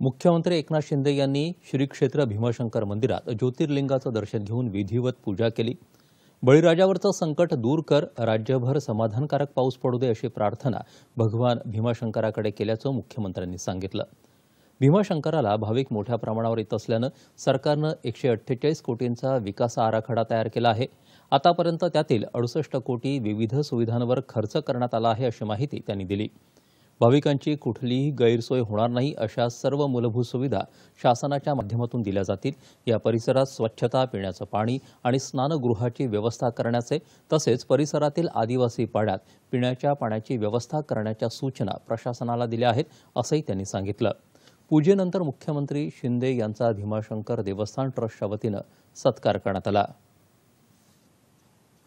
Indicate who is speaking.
Speaker 1: मुख्यमंत्री एकनाथ शिंदे यांनी श्री क्षेत्र भीमाशंकर मंदिरात ज्योतिर्लिंगाचं दर्शन घेऊन विधिवत पूजा केली. बळीराजावरचं संकट दूर कर राज्यभर समाधानकारक पाऊस पडू दे अशी प्रार्थना भगवान भीमाशंकराकडे केल्याचं मुख्यमंत्र्यांनी सांगितलं. भीमाशंकराला भाविक मोठ्या प्रमाणावर येत असल्यानं सरकारनं एकशे अठ्ठेचाळीस कोटींचा विकास आराखडा तयार केला आहे. आतापर्यंत त्यातील अडुसष्ट कोटी विविध सुविधांवर खर्च करण्यात आला आहे अशी माहिती त्यांनी दिली. भाविकांची कुठलीही गैरसोय होणार नाही अशा सर्व मूलभूत सुविधा शासनाच्या माध्यमातून दिल्या जातील. या परिसरात स्वच्छता पिण्याचं पाणी आणि स्नानगृहाची व्यवस्था करण्याचे तसेच परिसरातील आदिवासी पाड्यात पिण्याच्या पाण्याची व्यवस्था करण्याच्या सूचना प्रशासनाला दिल्या आहेत असंही त्यांनी सांगितलं. पूजेनंतर मुख्यमंत्री शिंदे यांचा भीमाशंकर देवस्थान ट्रस्टच्या वतीनं सत्कार करण्यात आला.